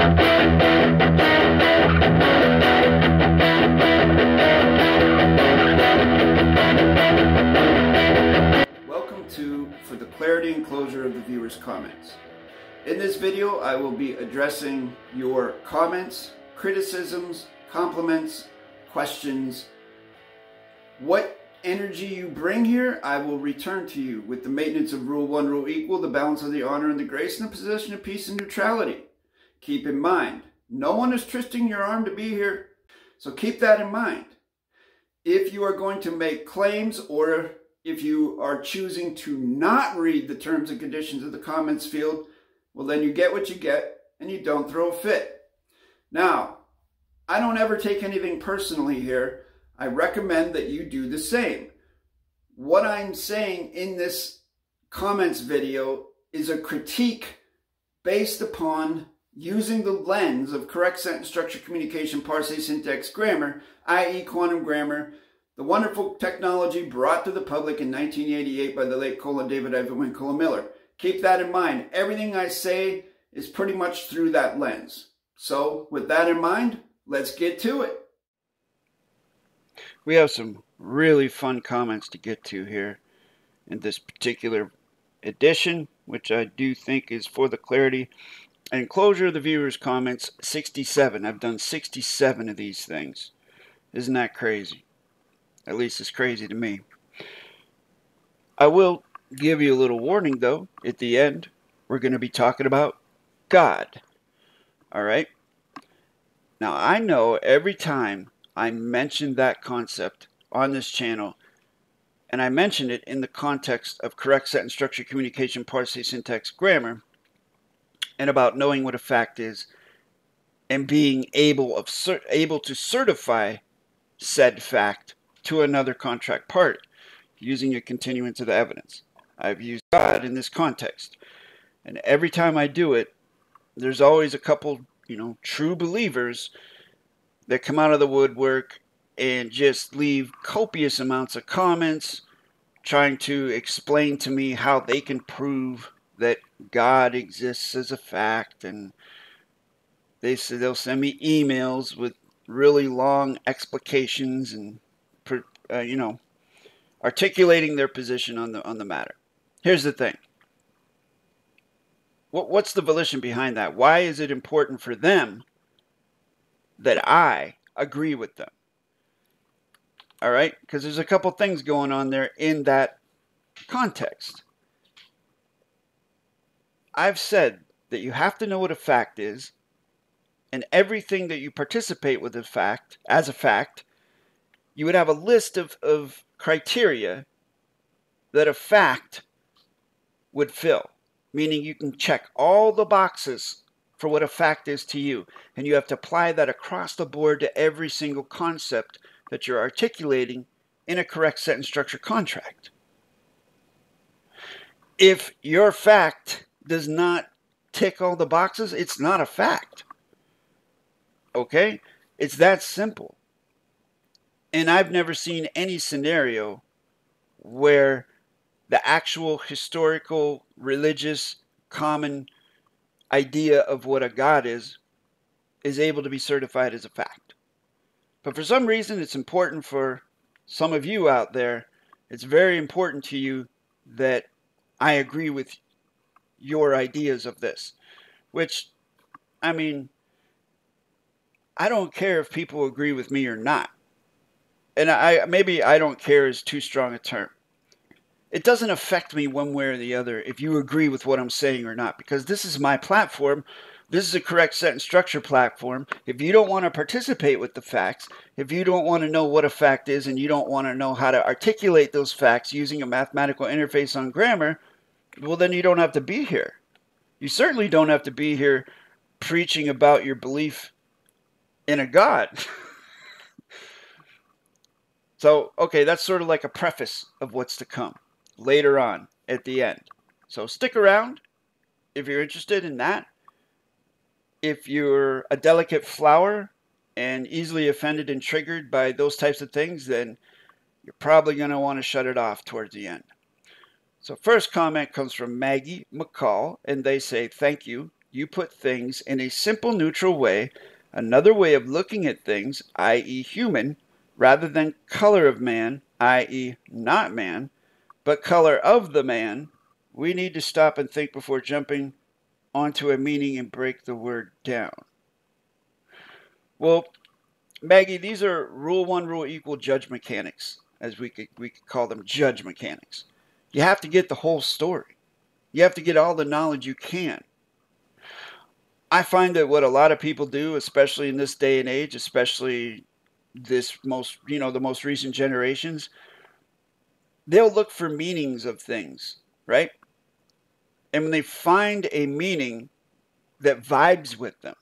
Welcome to For the Clarity and Closure of the Viewer's Comments. In this video, I will be addressing your comments, criticisms, compliments, questions. What energy you bring here, I will return to you with the maintenance of Rule 1, Rule Equal, the balance of the honor and the grace, and the possession of peace and neutrality. Keep in mind, no one is twisting your arm to be here, so keep that in mind. If you are going to make claims or if you are choosing to not read the terms and conditions of the comments field, well, then you get what you get and you don't throw a fit. Now, I don't ever take anything personally here. I recommend that you do the same. What I'm saying in this comments video is a critique based upon using the lens of correct sentence structure, communication, parse, syntax, grammar, i.e. quantum grammar, the wonderful technology brought to the public in 1988 by the late colon David Wynn colon Miller. Keep that in mind. Everything I say is pretty much through that lens. So with that in mind, let's get to it. We have some really fun comments to get to here in this particular edition, which I do think is for the clarity and closure of the viewer's comments 67. I've done 67 of these things. Isn't that crazy? At least it's crazy to me. I will give you a little warning though at the end. We're going to be talking about God. All right? Now, I know every time I mention that concept on this channel, and I mention it in the context of correct sentence structure, communication, parse, syntax, grammar, and about knowing what a fact is, and being able of able to certify said fact to another contract party using a continuance of the evidence. I've used God in this context. And every time I do it, there's always a couple, you know, true believers that come out of the woodwork and just leave copious amounts of comments trying to explain to me how they can prove that God exists as a fact and they say they'll send me emails with really long explications and uh, you know articulating their position on the on the matter. Here's the thing. What what's the volition behind that? Why is it important for them that I agree with them. All right? Because there's a couple things going on there in that context. I've said that you have to know what a fact is, and everything that you participate with a fact, as a fact, you would have a list of, of criteria that a fact would fill. Meaning you can check all the boxes for what a fact is to you. And you have to apply that across the board to every single concept that you're articulating in a correct sentence structure contract. If your fact does not tick all the boxes, it's not a fact. Okay? It's that simple. And I've never seen any scenario where the actual historical, religious, common idea of what a God is is able to be certified as a fact. But for some reason, it's important for some of you out there, it's very important to you that I agree with your ideas of this. Which, I mean, I don't care if people agree with me or not. And I maybe I don't care is too strong a term it doesn't affect me one way or the other if you agree with what I'm saying or not, because this is my platform. This is a correct sentence structure platform. If you don't want to participate with the facts, if you don't want to know what a fact is and you don't want to know how to articulate those facts using a mathematical interface on grammar, well, then you don't have to be here. You certainly don't have to be here preaching about your belief in a God. so, okay, that's sort of like a preface of what's to come later on at the end. So stick around if you're interested in that. If you're a delicate flower and easily offended and triggered by those types of things, then you're probably going to want to shut it off towards the end. So first comment comes from Maggie McCall, and they say, thank you. you put things in a simple, neutral way, another way of looking at things, i.e., human, rather than color of man, i.e., not man, but color of the man, we need to stop and think before jumping onto a meaning and break the word down. Well, Maggie, these are rule one, rule equal judge mechanics, as we could we could call them judge mechanics. You have to get the whole story. You have to get all the knowledge you can. I find that what a lot of people do, especially in this day and age, especially this most, you know, the most recent generations, they'll look for meanings of things, right? And when they find a meaning that vibes with them,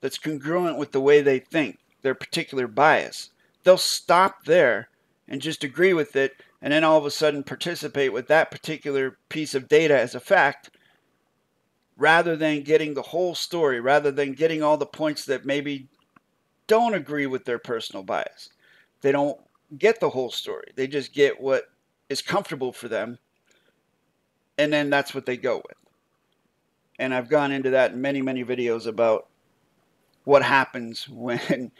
that's congruent with the way they think, their particular bias, they'll stop there and just agree with it and then all of a sudden participate with that particular piece of data as a fact rather than getting the whole story, rather than getting all the points that maybe don't agree with their personal bias. They don't get the whole story. They just get what is comfortable for them, and then that's what they go with. And I've gone into that in many, many videos about what happens when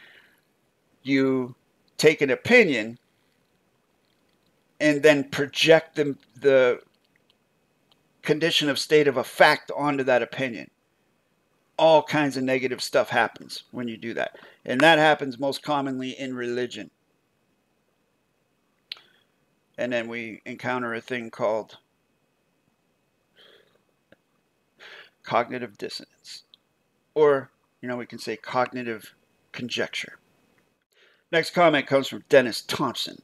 you take an opinion and then project the, the condition of state of a fact onto that opinion. All kinds of negative stuff happens when you do that. And that happens most commonly in religion. And then we encounter a thing called cognitive dissonance. Or, you know, we can say cognitive conjecture. Next comment comes from Dennis Thompson,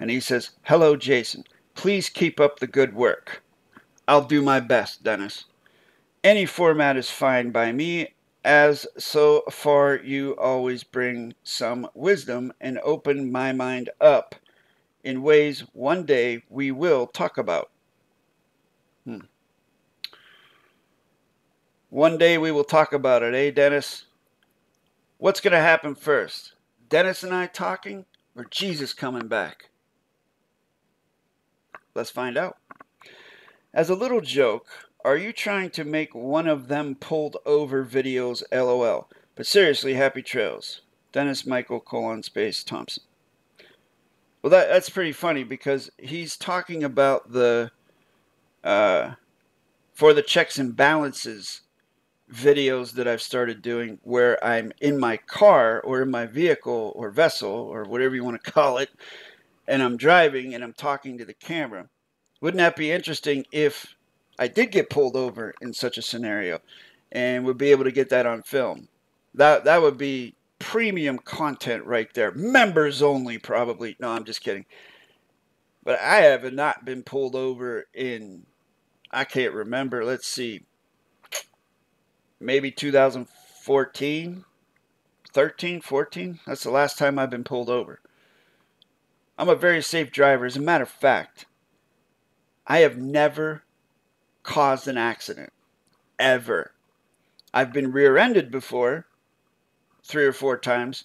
and he says, Hello, Jason. Please keep up the good work. I'll do my best, Dennis. Any format is fine by me, as so far you always bring some wisdom and open my mind up in ways one day we will talk about. Hmm. One day we will talk about it, eh, Dennis? What's going to happen first? Dennis and I talking or Jesus coming back? Let's find out. As a little joke, are you trying to make one of them pulled over videos LOL? But seriously, happy trails. Dennis Michael colon space Thompson. Well, that, that's pretty funny because he's talking about the uh, for the checks and balances videos that I've started doing where I'm in my car or in my vehicle or vessel or whatever you want to call it, and I'm driving and I'm talking to the camera. Wouldn't that be interesting if I did get pulled over in such a scenario and would be able to get that on film? That that would be premium content right there. Members only, probably. No, I'm just kidding. But I have not been pulled over in, I can't remember. Let's see, maybe 2014, 13, 14. That's the last time I've been pulled over. I'm a very safe driver. As a matter of fact, I have never caused an accident. Ever. I've been rear ended before, three or four times,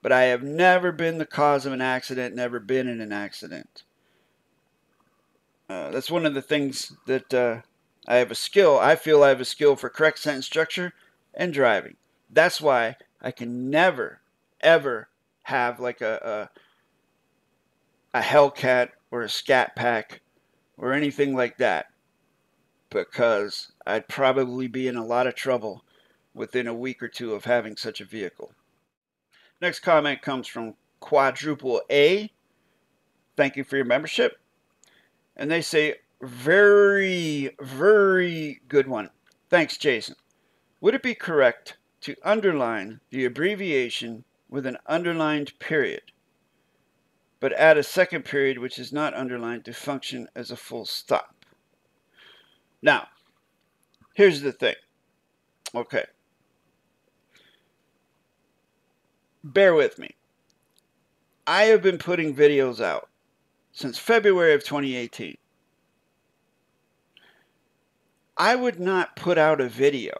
but I have never been the cause of an accident, never been in an accident. Uh, that's one of the things that uh, I have a skill. I feel I have a skill for correct sentence structure and driving. That's why I can never, ever have like a a, a Hellcat or a Scat Pack or anything like that because I'd probably be in a lot of trouble within a week or two of having such a vehicle. Next comment comes from Quadruple A. Thank you for your membership. And they say, very, very good one. Thanks, Jason. Would it be correct to underline the abbreviation with an underlined period, but add a second period which is not underlined to function as a full stop? Now, here's the thing. Okay. Bear with me. I have been putting videos out since February of 2018. I would not put out a video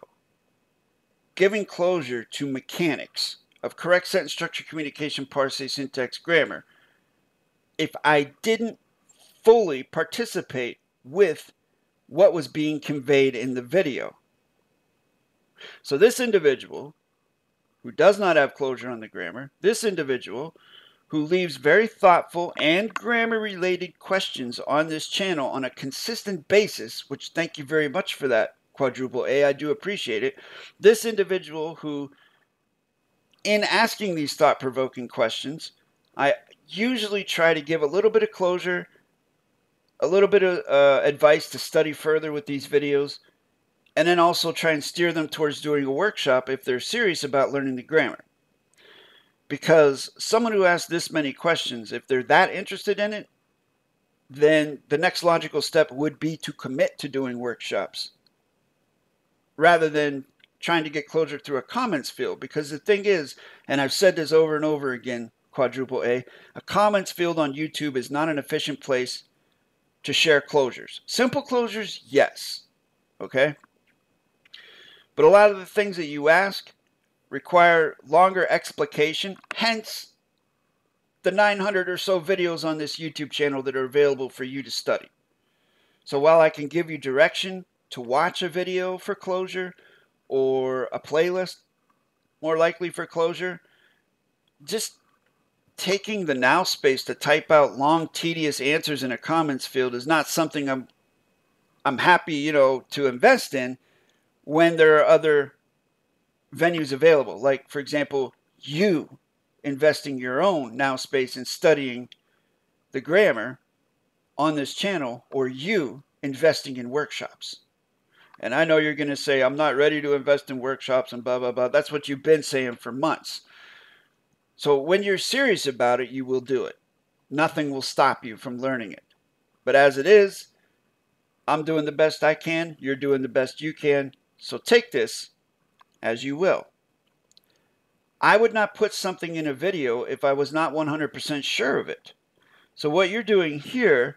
giving closure to mechanics of correct sentence structure, communication, parse, syntax, grammar if I didn't fully participate with what was being conveyed in the video. So this individual who does not have closure on the grammar, this individual who leaves very thoughtful and grammar related questions on this channel on a consistent basis, which thank you very much for that, quadruple A. I do appreciate it. This individual who, in asking these thought provoking questions, I usually try to give a little bit of closure, a little bit of uh, advice to study further with these videos, and then also try and steer them towards doing a workshop if they're serious about learning the grammar. Because someone who asks this many questions, if they're that interested in it, then the next logical step would be to commit to doing workshops rather than trying to get closure through a comments field. Because the thing is, and I've said this over and over again, quadruple A, a comments field on YouTube is not an efficient place to share closures. Simple closures, yes. Okay? But a lot of the things that you ask require longer explication, hence the 900 or so videos on this YouTube channel that are available for you to study. So while I can give you direction to watch a video for closure or a playlist more likely for closure, just taking the now space to type out long, tedious answers in a comments field is not something I'm I'm happy, you know, to invest in when there are other venues available. Like, for example, you investing your own now space in studying the grammar on this channel, or you investing in workshops. And I know you're going to say, I'm not ready to invest in workshops and blah, blah, blah. That's what you've been saying for months. So when you're serious about it, you will do it. Nothing will stop you from learning it. But as it is, I'm doing the best I can. You're doing the best you can. So take this as you will. I would not put something in a video if I was not 100% sure of it. So what you're doing here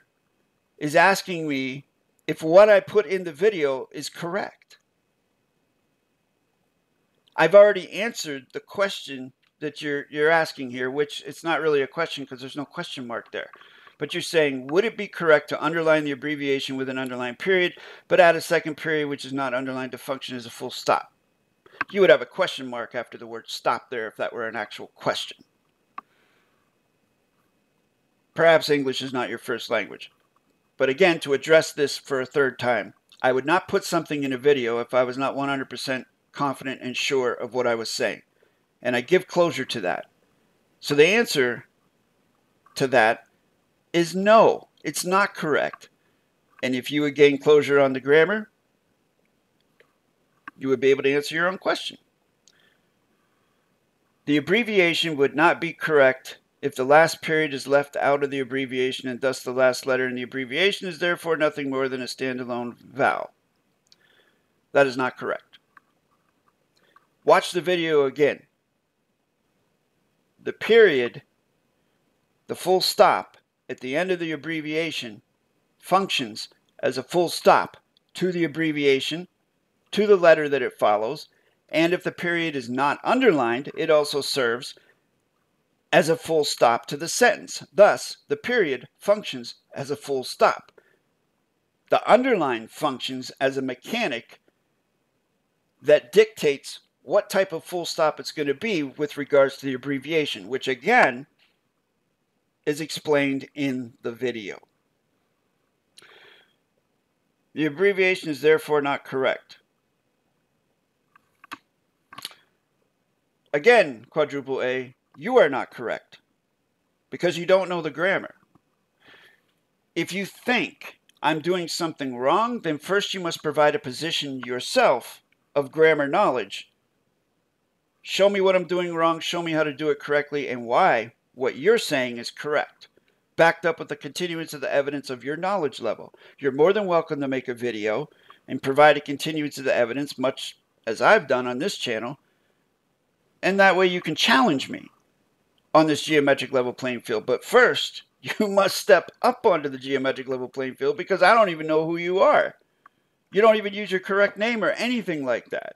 is asking me if what I put in the video is correct. I've already answered the question that you're you're asking here, which it's not really a question because there's no question mark there. But you're saying, would it be correct to underline the abbreviation with an underlined period, but add a second period which is not underlined to function as a full stop? You would have a question mark after the word stop there if that were an actual question. Perhaps English is not your first language. But again, to address this for a third time, I would not put something in a video if I was not 100% confident and sure of what I was saying and I give closure to that. So the answer to that is no, it's not correct. And if you would gain closure on the grammar, you would be able to answer your own question. The abbreviation would not be correct if the last period is left out of the abbreviation and thus the last letter in the abbreviation is therefore nothing more than a standalone vowel. That is not correct. Watch the video again the period, the full stop at the end of the abbreviation functions as a full stop to the abbreviation, to the letter that it follows, and if the period is not underlined, it also serves as a full stop to the sentence. Thus, the period functions as a full stop. The underline functions as a mechanic that dictates what type of full stop it's going to be with regards to the abbreviation, which again is explained in the video. The abbreviation is therefore not correct. Again, quadruple A, you are not correct because you don't know the grammar. If you think I'm doing something wrong, then first you must provide a position yourself of grammar knowledge Show me what I'm doing wrong, show me how to do it correctly, and why what you're saying is correct, backed up with the continuance of the evidence of your knowledge level. You're more than welcome to make a video and provide a continuance of the evidence, much as I've done on this channel, and that way you can challenge me on this geometric level playing field. But first, you must step up onto the geometric level playing field because I don't even know who you are. You don't even use your correct name or anything like that.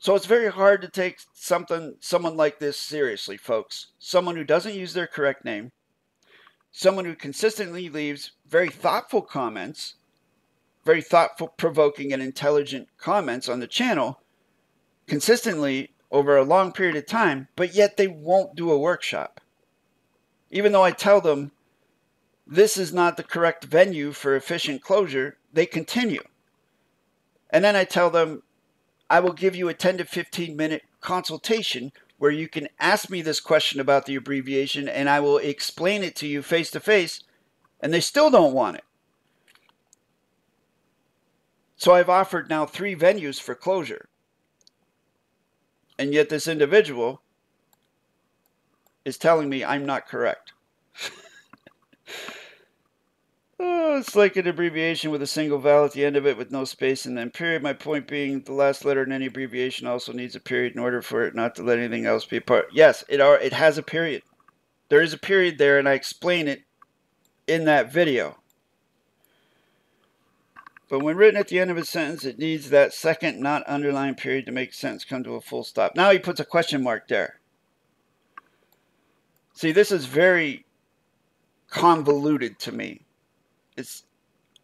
So it's very hard to take something someone like this seriously, folks. Someone who doesn't use their correct name, someone who consistently leaves very thoughtful comments very thoughtful, provoking, and intelligent comments on the channel consistently over a long period of time, but yet they won't do a workshop. Even though I tell them this is not the correct venue for efficient closure, they continue. And then I tell them I will give you a 10 to 15 minute consultation where you can ask me this question about the abbreviation and I will explain it to you face to face, and they still don't want it. So I've offered now three venues for closure. And yet this individual is telling me I'm not correct. oh, it's like an abbreviation with a single vowel at the end of it with no space and then period. My point being the last letter in any abbreviation also needs a period in order for it not to let anything else be a part. Yes, it are it has a period. There is a period there and I explain it in that video. But when written at the end of a sentence, it needs that second not underlined period to make sentence come to a full stop. Now he puts a question mark there. See, this is very convoluted to me. It's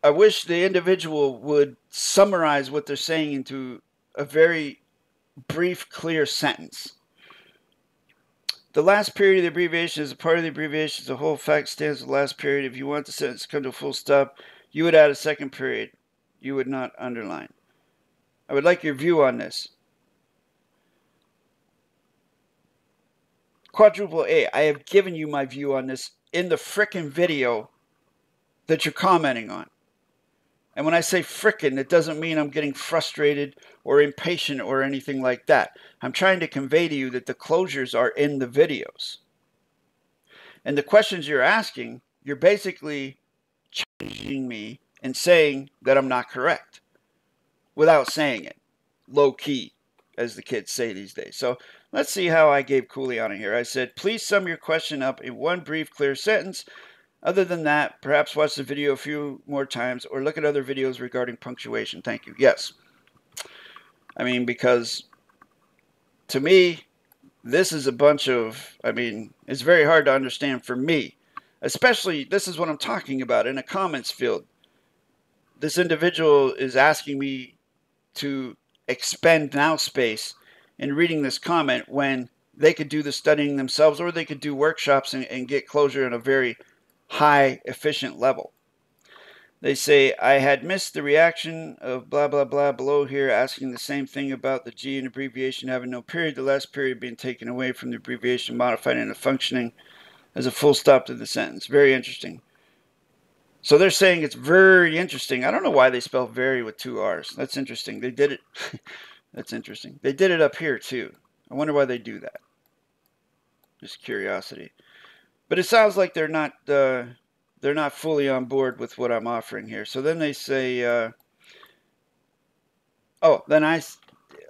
I wish the individual would summarize what they're saying into a very brief, clear sentence. The last period of the abbreviation is a part of the abbreviation. The whole fact stands the last period. If you want the sentence to come to a full stop, you would add a second period you would not underline. I would like your view on this. Quadruple A, I have given you my view on this in the frickin' video that you're commenting on. And when I say frickin', it doesn't mean I'm getting frustrated or impatient or anything like that. I'm trying to convey to you that the closures are in the videos. And the questions you're asking, you're basically challenging me and saying that I'm not correct without saying it. Low key, as the kids say these days. So let's see how I gave Kuleana here. I said, please sum your question up in one brief, clear sentence. Other than that, perhaps watch the video a few more times or look at other videos regarding punctuation. Thank you. Yes. I mean, because to me, this is a bunch of, I mean, it's very hard to understand for me. Especially, this is what I'm talking about in a comments field this individual is asking me to expend now space in reading this comment when they could do the studying themselves or they could do workshops and, and get closure in a very high efficient level. They say, I had missed the reaction of blah, blah, blah below here, asking the same thing about the G and abbreviation having no period, the last period being taken away from the abbreviation, modified into functioning as a full stop to the sentence. Very interesting. So they're saying it's very interesting. I don't know why they spell very with two R's. That's interesting. They did it. That's interesting. They did it up here too. I wonder why they do that. Just curiosity. But it sounds like they're not uh, they're not fully on board with what I'm offering here. So then they say, uh, oh, then I,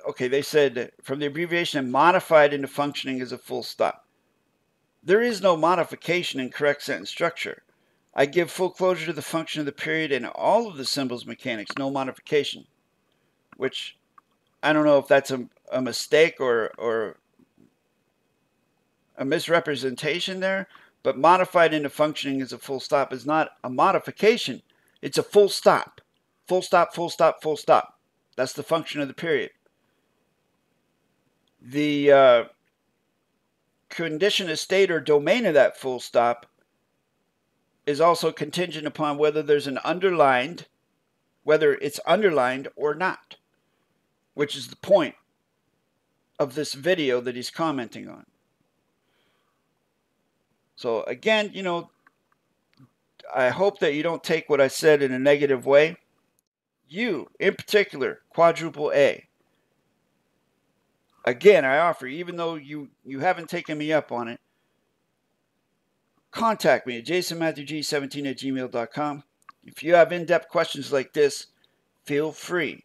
okay, they said from the abbreviation modified into functioning as a full stop. There is no modification in correct sentence structure. I give full closure to the function of the period and all of the symbols mechanics, no modification. Which I don't know if that's a, a mistake or, or a misrepresentation there, but modified into functioning as a full stop is not a modification. It's a full stop. Full stop, full stop, full stop. That's the function of the period. The uh, condition of state or domain of that full stop is also contingent upon whether there's an underlined, whether it's underlined or not, which is the point of this video that he's commenting on. So again, you know, I hope that you don't take what I said in a negative way. You, in particular, quadruple A. Again, I offer, even though you, you haven't taken me up on it, contact me at jasonmatthewg17 at gmail.com. If you have in depth questions like this, feel free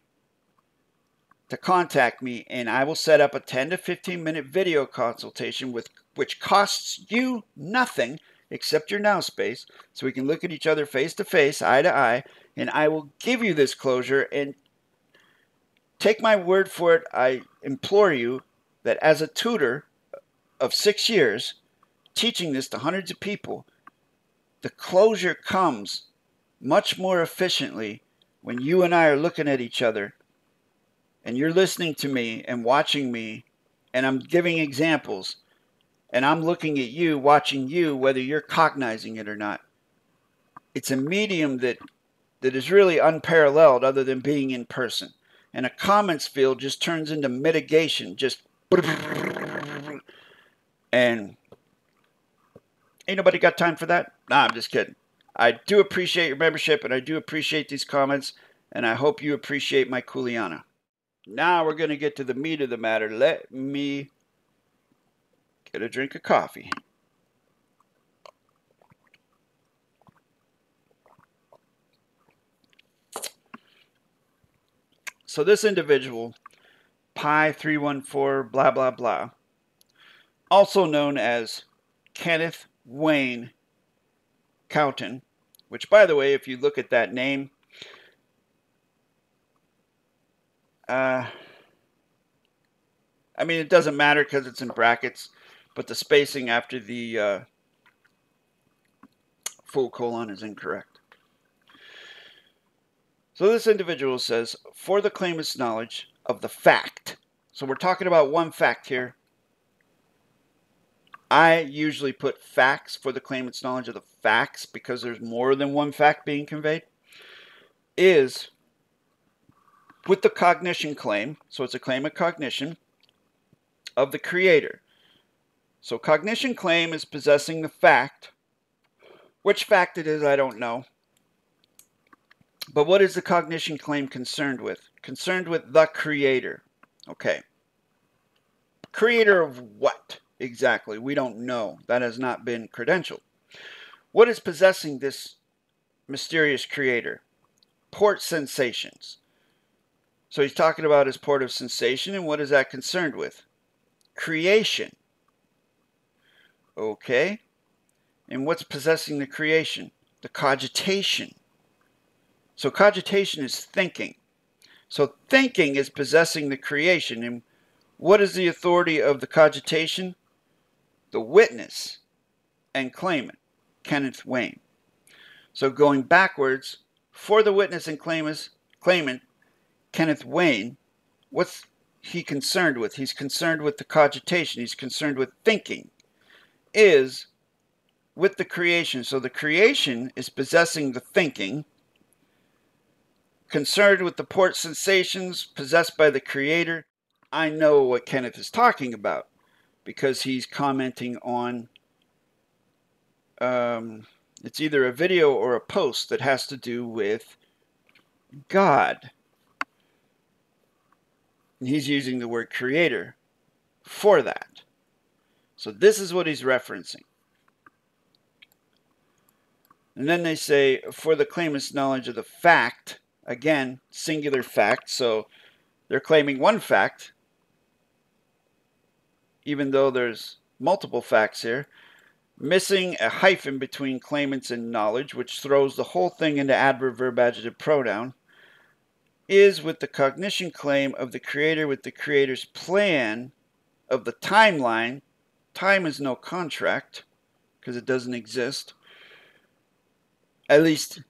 to contact me and I will set up a 10 to 15 minute video consultation with which costs you nothing except your now space so we can look at each other face to face, eye to eye, and I will give you this closure and take my word for it. I implore you that as a tutor of 6 years, teaching this to hundreds of people, the closure comes much more efficiently when you and I are looking at each other and you're listening to me and watching me and I'm giving examples and I'm looking at you, watching you, whether you're cognizing it or not. It's a medium that that is really unparalleled other than being in person. And a comments field just turns into mitigation, just and ain't nobody got time for that. Nah, I'm just kidding. I do appreciate your membership and I do appreciate these comments, and I hope you appreciate my Kuleana. Now we're going to get to the meat of the matter. Let me get a drink of coffee. So this individual, Pi 314 blah blah blah, also known as Kenneth Wayne Cowton, which, by the way, if you look at that name, uh, I mean, it doesn't matter because it's in brackets, but the spacing after the uh, full colon is incorrect. So this individual says, for the claimant's knowledge of the fact. So we're talking about one fact here I usually put facts for the claimant's knowledge of the facts because there's more than one fact being conveyed. Is with the cognition claim, so it's a claim of cognition of the creator. So cognition claim is possessing the fact. Which fact it is, I don't know. But what is the cognition claim concerned with? Concerned with the creator. Okay. Creator of what? exactly. We don't know. That has not been credentialed. What is possessing this mysterious creator? Port sensations. So he's talking about his port of sensation, and what is that concerned with? Creation. Okay. And what's possessing the creation? The cogitation. So cogitation is thinking. So thinking is possessing the creation. And what is the authority of the cogitation? the witness and claimant, Kenneth Wayne. So going backwards, for the witness and claimant, claimant Kenneth Wayne, what's he concerned with? He's concerned with the cogitation. He's concerned with thinking. Is with the creation. So the creation is possessing the thinking, concerned with the port sensations possessed by the creator. I know what Kenneth is talking about because he's commenting on um, it's either a video or a post that has to do with God. And he's using the word creator for that. So this is what he's referencing. And then they say, for the claimant's knowledge of the fact, again, singular fact, so they're claiming one fact, even though there's multiple facts here, missing a hyphen between claimants and knowledge, which throws the whole thing into adverb verb adjective pronoun, is with the cognition claim of the creator with the creator's plan of the timeline. Time is no contract because it doesn't exist, at least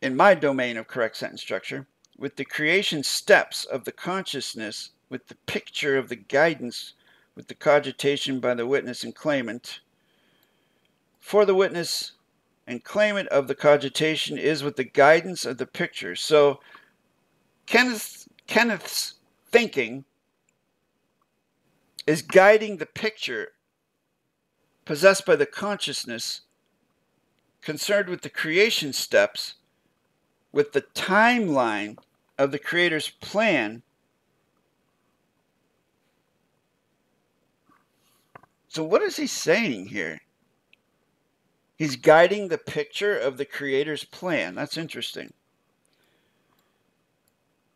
in my domain of correct sentence structure, with the creation steps of the consciousness, with the picture of the guidance with the cogitation by the witness and claimant. For the witness and claimant of the cogitation is with the guidance of the picture. So Kenneth, Kenneth's thinking is guiding the picture possessed by the consciousness concerned with the creation steps with the timeline of the creator's plan So what is he saying here? He's guiding the picture of the creator's plan. That's interesting.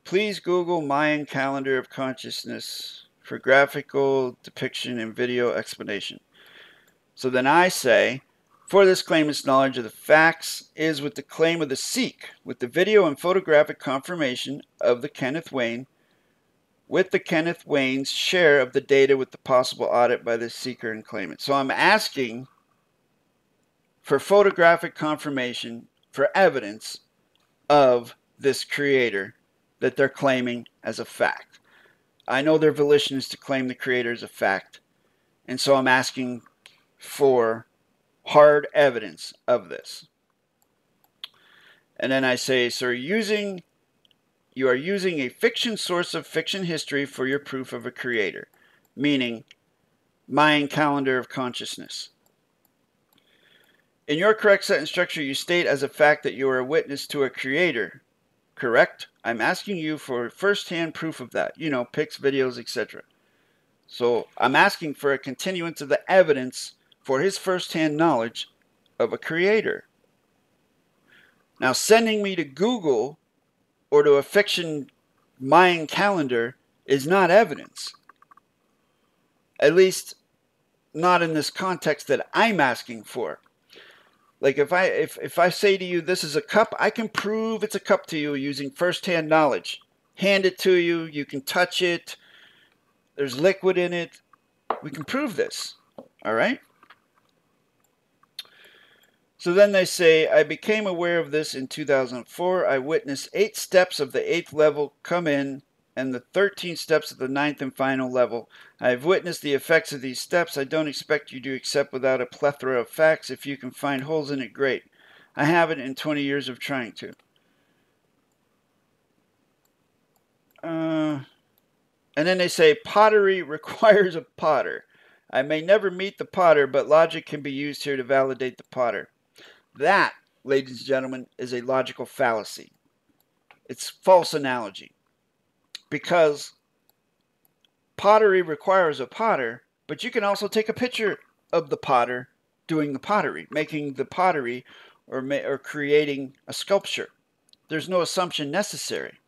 Please Google Mayan calendar of consciousness for graphical depiction and video explanation. So then I say, for this claimant's knowledge of the facts is with the claim of the seek, with the video and photographic confirmation of the Kenneth Wayne with the Kenneth Wayne's share of the data with the possible audit by the seeker and claimant. So I'm asking for photographic confirmation for evidence of this creator that they're claiming as a fact. I know their volition is to claim the creator as a fact, and so I'm asking for hard evidence of this. And then I say, sir, using you are using a fiction source of fiction history for your proof of a creator, meaning Mayan calendar of consciousness. In your correct sentence structure, you state as a fact that you are a witness to a creator. Correct? I'm asking you for first-hand proof of that. You know, pics, videos, etc. So I'm asking for a continuance of the evidence for his first-hand knowledge of a creator. Now, sending me to Google or to a fiction Mayan calendar is not evidence. At least, not in this context that I'm asking for. Like if I if, if I say to you this is a cup, I can prove it's a cup to you using first-hand knowledge. Hand it to you, you can touch it. There's liquid in it. We can prove this. All right? So then they say, I became aware of this in 2004. I witnessed eight steps of the eighth level come in and the 13 steps of the ninth and final level. I have witnessed the effects of these steps. I don't expect you to accept without a plethora of facts. If you can find holes in it, great. I haven't in 20 years of trying to. Uh, and then they say, pottery requires a potter. I may never meet the potter, but logic can be used here to validate the potter. That, ladies and gentlemen, is a logical fallacy. It's false analogy. Because pottery requires a potter, but you can also take a picture of the potter doing the pottery, making the pottery or, or creating a sculpture. There's no assumption necessary.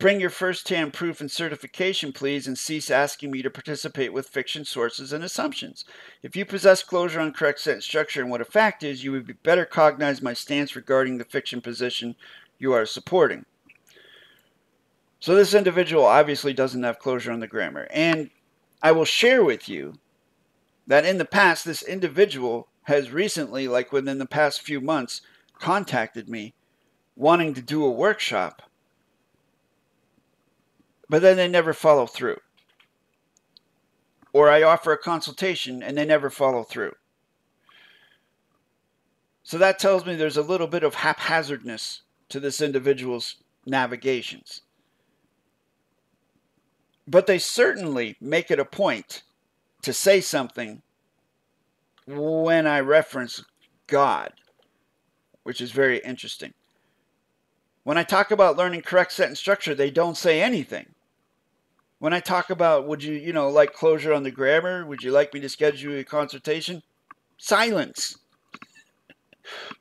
Bring your first-hand proof and certification, please, and cease asking me to participate with fiction sources and assumptions. If you possess closure on correct sentence structure and what a fact is, you would be better cognize my stance regarding the fiction position you are supporting. So this individual obviously doesn't have closure on the grammar. And I will share with you that in the past, this individual has recently, like within the past few months, contacted me wanting to do a workshop but then they never follow through. Or I offer a consultation and they never follow through. So that tells me there's a little bit of haphazardness to this individual's navigations. But they certainly make it a point to say something when I reference God, which is very interesting. When I talk about learning correct sentence structure, they don't say anything. When I talk about, would you, you know, like closure on the grammar? Would you like me to schedule a consultation? Silence.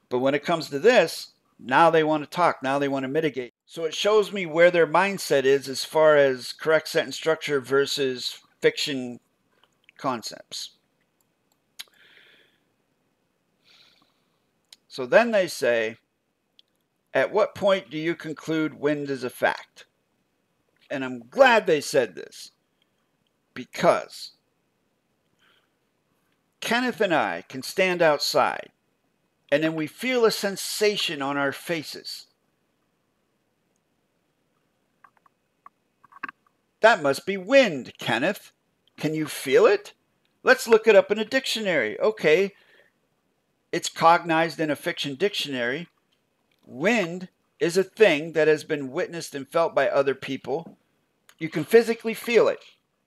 but when it comes to this, now they want to talk. Now they want to mitigate. So it shows me where their mindset is as far as correct sentence structure versus fiction concepts. So then they say, at what point do you conclude wind is a fact? And I'm glad they said this because Kenneth and I can stand outside and then we feel a sensation on our faces. That must be wind, Kenneth. Can you feel it? Let's look it up in a dictionary. Okay, it's cognized in a fiction dictionary. Wind is a thing that has been witnessed and felt by other people. You can physically feel it.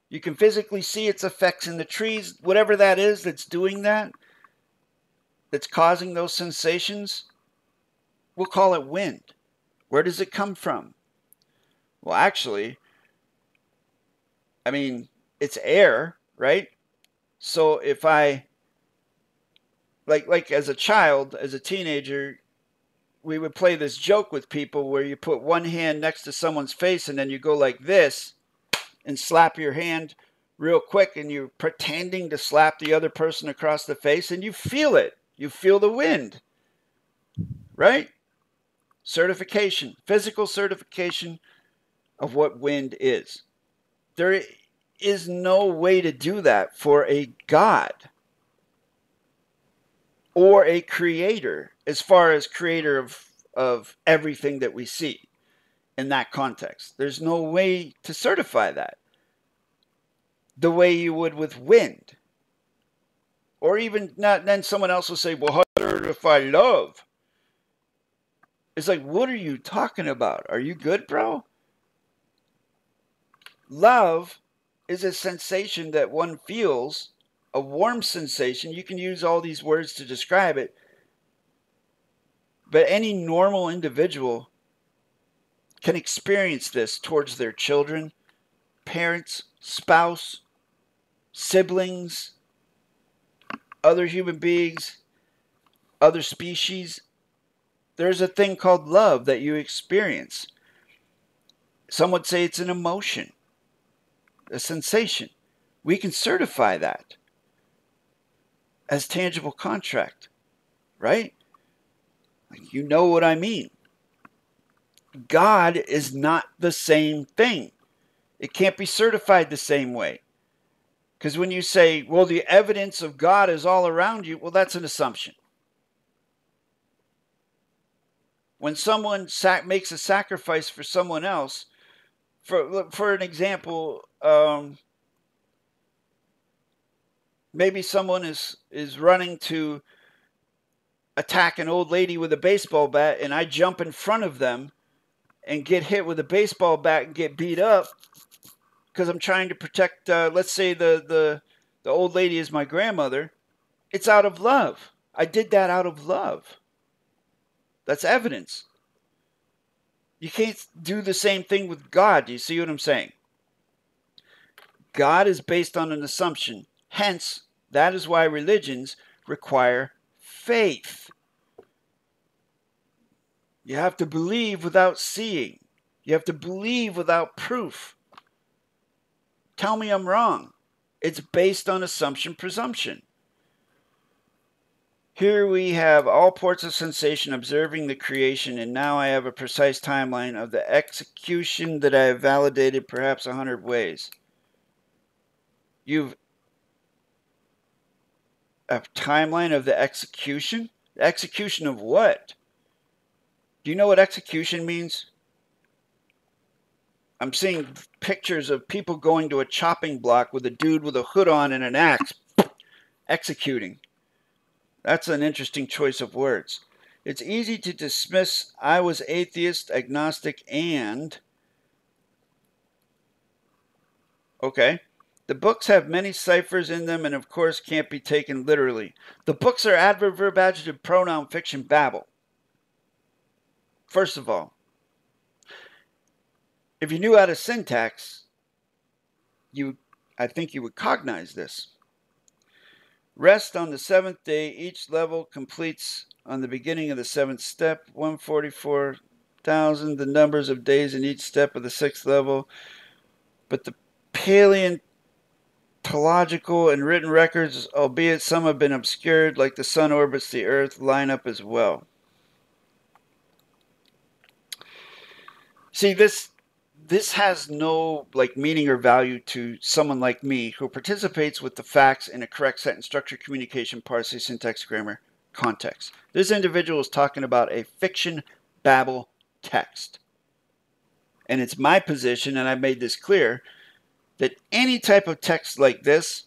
You can physically see its effects in the trees, whatever that is that's doing that, that's causing those sensations. We'll call it wind. Where does it come from? Well, actually, I mean, it's air, right? So if I like like as a child, as a teenager, we would play this joke with people where you put one hand next to someone's face and then you go like this and slap your hand real quick and you're pretending to slap the other person across the face and you feel it. You feel the wind. Right? Certification, physical certification of what wind is. There is no way to do that for a God or a creator as far as creator of of everything that we see in that context. There's no way to certify that the way you would with wind. Or even not, then someone else will say, Well, how to certify love? It's like, what are you talking about? Are you good, bro? Love is a sensation that one feels, a warm sensation. You can use all these words to describe it. But any normal individual can experience this towards their children, parents, spouse, siblings, other human beings, other species. There's a thing called love that you experience. Some would say it's an emotion, a sensation. We can certify that as tangible contract, right? You know what I mean. God is not the same thing. It can't be certified the same way. Because when you say, well, the evidence of God is all around you, well, that's an assumption. When someone sac- makes a sacrifice for someone else, for, for an example, um, maybe someone is, is running to attack an old lady with a baseball bat, and I jump in front of them and get hit with a baseball bat and get beat up because I'm trying to protect. Uh, let's say the the the old lady is my grandmother. It's out of love. I did that out of love. That's evidence. You can't do the same thing with God. Do you see what I'm saying? God is based on an assumption. Hence, that is why religions require faith. You have to believe without seeing. You have to believe without proof. Tell me I'm wrong. It's based on assumption presumption. Here we have all ports of sensation observing the creation, and now I have a precise timeline of the execution that I have validated perhaps a hundred ways. You've a timeline of the execution? The execution of what? Do you know what execution means? I'm seeing pictures of people going to a chopping block with a dude with a hood on and an axe executing. That's an interesting choice of words. It's easy to dismiss I was atheist, agnostic, and. Okay. The books have many ciphers in them and, of course, can't be taken literally. The books are adverb, verb, adjective, pronoun, fiction, babble. First of all, if you knew how to syntax, you I think you would cognize this. Rest on the seventh day, each level completes on the beginning of the seventh step, 144,000, the numbers of days in each step of the sixth level. But the paleontological and written records, albeit some have been obscured, like the sun orbits the earth, line up as well. See, this this has no like meaning or value to someone like me who participates with the facts in a correct sentence structure, communication, parsing, syntax, grammar, context. This individual is talking about a fiction babble text. And it's my position, and I made this clear, that any type of text like this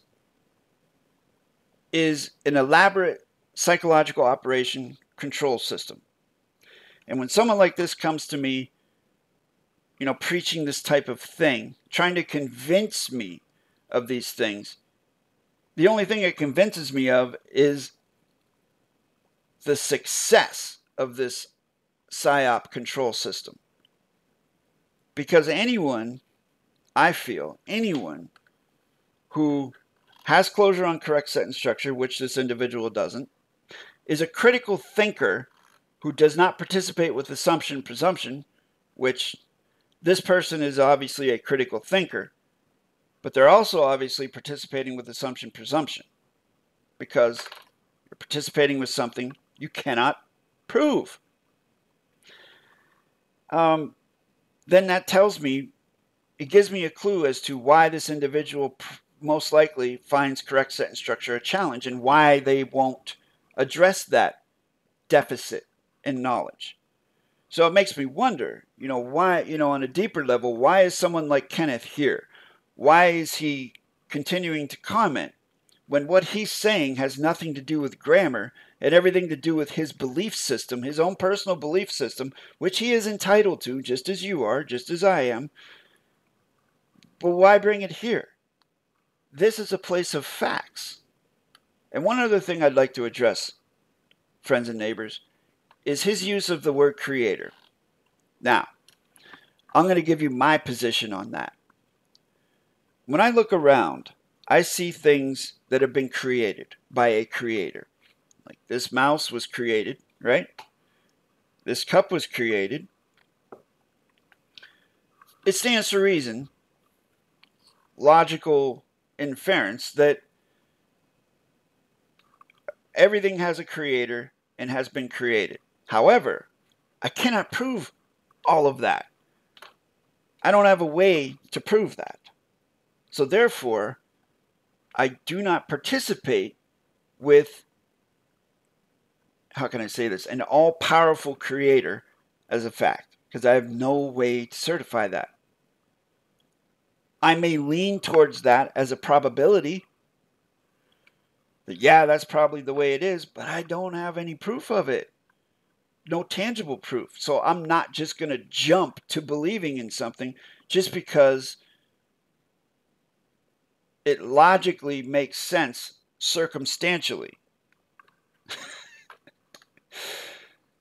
is an elaborate psychological operation control system. And when someone like this comes to me you know, preaching this type of thing, trying to convince me of these things. The only thing it convinces me of is the success of this PSYOP control system. Because anyone, I feel, anyone who has closure on correct sentence structure, which this individual doesn't, is a critical thinker who does not participate with assumption presumption, which this person is obviously a critical thinker, but they're also obviously participating with assumption presumption because you're participating with something you cannot prove. Um, then that tells me, it gives me a clue as to why this individual most likely finds correct sentence structure a challenge and why they won't address that deficit in knowledge. So it makes me wonder, you know, why, you know, on a deeper level, why is someone like Kenneth here? Why is he continuing to comment when what he's saying has nothing to do with grammar and everything to do with his belief system, his own personal belief system, which he is entitled to, just as you are, just as I am. But why bring it here? This is a place of facts. And one other thing I'd like to address, friends and neighbors, is his use of the word creator. Now, I'm going to give you my position on that. When I look around, I see things that have been created by a creator. Like this mouse was created, right? This cup was created. It stands to reason, logical inference, that everything has a creator and has been created. However, I cannot prove all of that. I don't have a way to prove that. So therefore, I do not participate with, how can I say this, an all powerful creator as a fact, because I have no way to certify that. I may lean towards that as a probability. That, yeah, that's probably the way it is, but I don't have any proof of it. No tangible proof. So I'm not just going to jump to believing in something just because it logically makes sense circumstantially.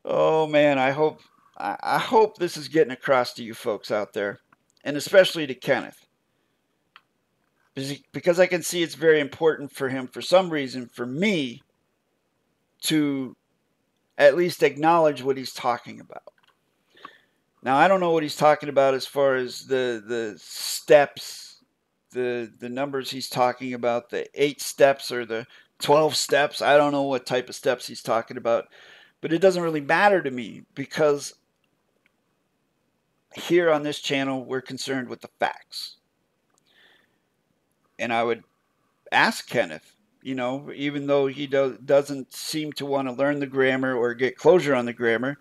oh man, I hope I, I hope this is getting across to you folks out there, and especially to Kenneth. Because I can see it's very important for him, for some reason, for me to at least acknowledge what he's talking about. Now, I don't know what he's talking about as far as the, the steps the the numbers he's talking about, the eight steps or the 12 steps. I don't know what type of steps he's talking about, but it doesn't really matter to me because here on this channel, we're concerned with the facts. And I would ask Kenneth, you know, even though he do, doesn't seem to want to learn the grammar or get closure on the grammar,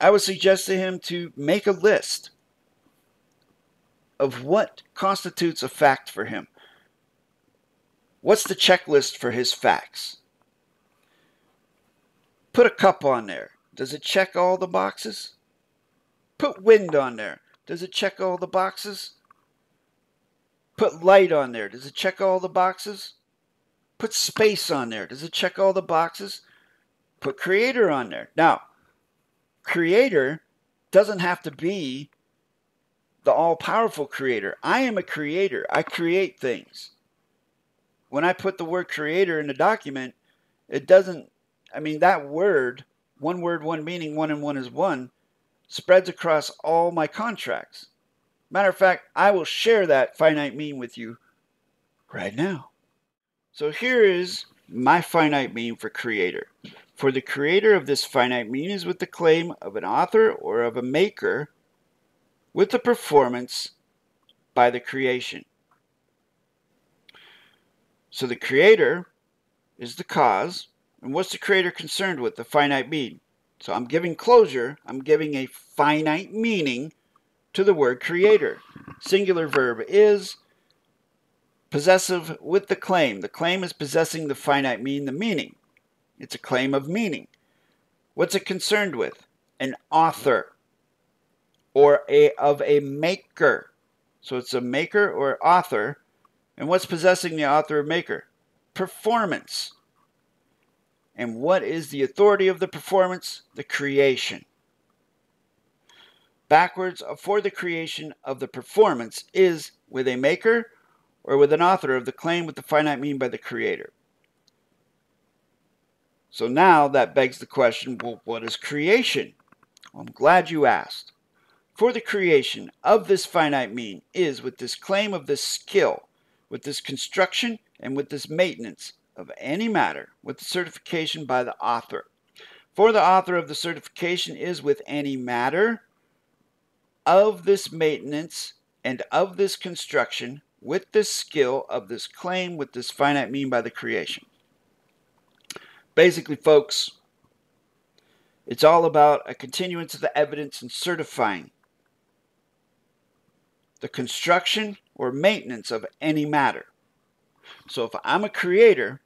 I would suggest to him to make a list of what constitutes a fact for him. What's the checklist for his facts? Put a cup on there. Does it check all the boxes? Put wind on there. Does it check all the boxes? Put light on there. Does it check all the boxes? Put space on there. Does it check all the boxes? Put creator on there. Now, creator doesn't have to be the all powerful creator. I am a creator, I create things. When I put the word creator in a document, it doesn't, I mean, that word, one word, one meaning, one and one is one, spreads across all my contracts. Matter of fact, I will share that finite mean with you right now. So here is my finite mean for creator. For the creator of this finite mean is with the claim of an author or of a maker with the performance by the creation. So the creator is the cause. And what's the creator concerned with? The finite being. So I'm giving closure. I'm giving a finite meaning to the word creator. Singular verb is possessive with the claim. The claim is possessing the finite mean, the meaning. It's a claim of meaning. What's it concerned with? An author or a of a maker. So it's a maker or author. And what's possessing the author or maker? Performance. And what is the authority of the performance? The creation. Backwards for the creation of the performance is with a maker or with an author of the claim with the finite mean by the creator. So now that begs the question well, what is creation? Well, I'm glad you asked for the creation of this finite mean is with this claim of this skill, with this construction, and with this maintenance of any matter, with the certification by the author. For the author of the certification is with any matter of this maintenance and of this construction, with this skill of this claim, with this finite mean by the creation. Basically, folks, It's all about a continuance of the evidence and certifying the construction or maintenance of any matter. So if I'm a creator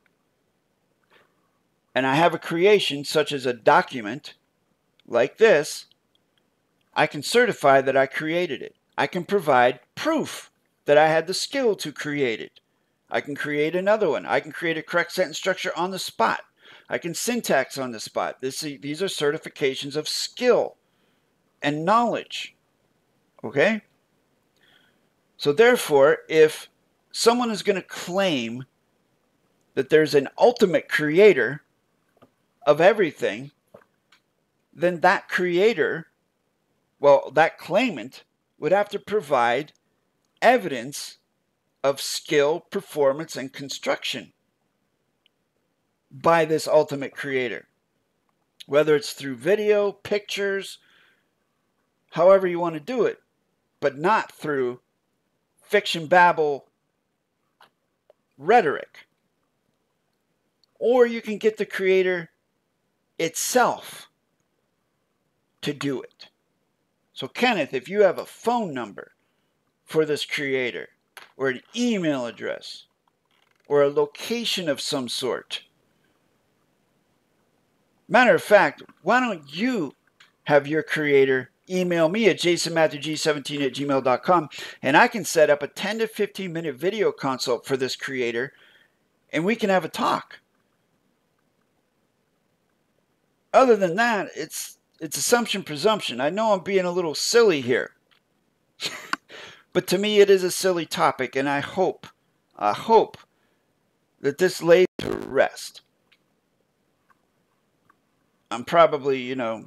and I have a creation such as a document like this, I can certify that I created it. I can provide proof that I had the skill to create it. I can create another one. I can create a correct sentence structure on the spot. I can syntax on the spot. This, these are certifications of skill and knowledge. Okay? So, therefore, if someone is going to claim that there's an ultimate creator of everything, then that creator, well, that claimant would have to provide evidence of skill, performance, and construction by this ultimate creator. Whether it's through video, pictures, however you want to do it, but not through fiction babble rhetoric. Or you can get the creator itself to do it. So, Kenneth, if you have a phone number for this creator, or an email address, or a location of some sort, matter of fact, why don't you have your creator email me at jasonmatthewg17 at gmail.com and I can set up a 10 to 15 minute video consult for this creator and we can have a talk. Other than that, it's it's assumption presumption. I know I'm being a little silly here. but to me it is a silly topic and I hope I hope that this lays to rest. I'm probably, you know,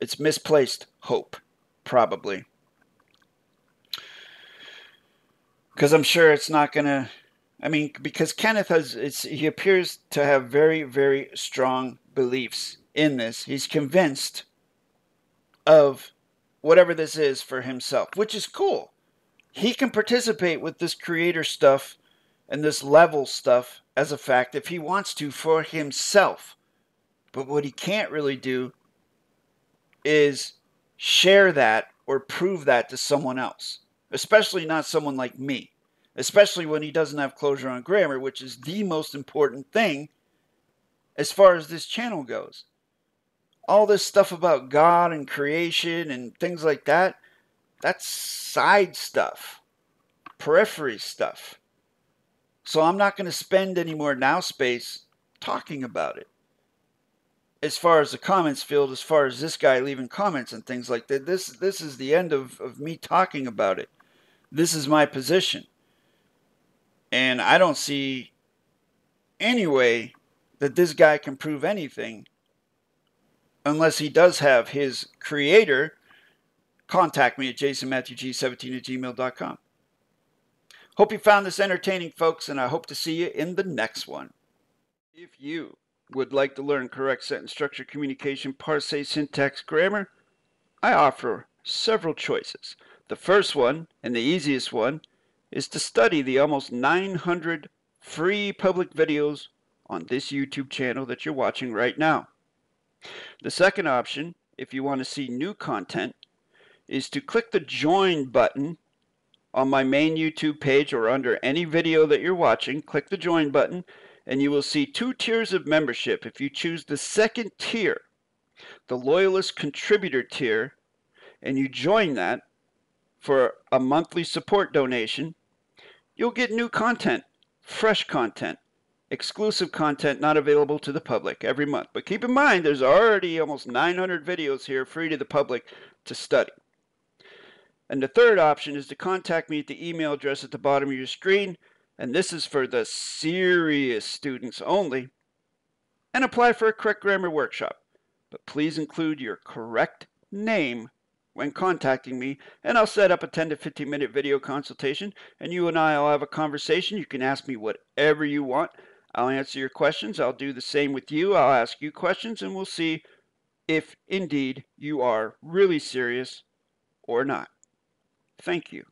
it's misplaced hope, probably. Because I'm sure it's not going to. I mean, because Kenneth has, he appears to have very, very strong beliefs in this. He's convinced of whatever this is for himself, which is cool. He can participate with this creator stuff and this level stuff as a fact if he wants to for himself. But what he can't really do is share that or prove that to someone else, especially not someone like me, especially when he doesn't have closure on grammar, which is the most important thing as far as this channel goes. All this stuff about God and creation and things like that, that's side stuff, periphery stuff. So I'm not going to spend any more now space talking about it as far as the comments field, as far as this guy leaving comments and things like that, this this is the end of, of me talking about it. This is my position. And I don't see any way that this guy can prove anything unless he does have his creator contact me at jasonmatthewg17 at gmail.com. Hope you found this entertaining, folks, and I hope to see you in the next one. If you would like to learn correct sentence structure, communication, parse, syntax, grammar, I offer several choices. The first one, and the easiest one, is to study the almost 900 free public videos on this YouTube channel that you're watching right now. The second option, if you want to see new content, is to click the join button on my main YouTube page or under any video that you're watching. Click the join button and you will see two tiers of membership. If you choose the second tier, the Loyalist Contributor tier, and you join that for a monthly support donation, you'll get new content, fresh content, exclusive content not available to the public every month. But keep in mind, there's already almost 900 videos here free to the public to study. And the third option is to contact me at the email address at the bottom of your screen and this is for the serious students only, and apply for a correct grammar workshop. But please include your correct name when contacting me, and I'll set up a 10 to 15 minute video consultation, and you and I will have a conversation. You can ask me whatever you want. I'll answer your questions. I'll do the same with you. I'll ask you questions and we'll see if indeed you are really serious or not. Thank you.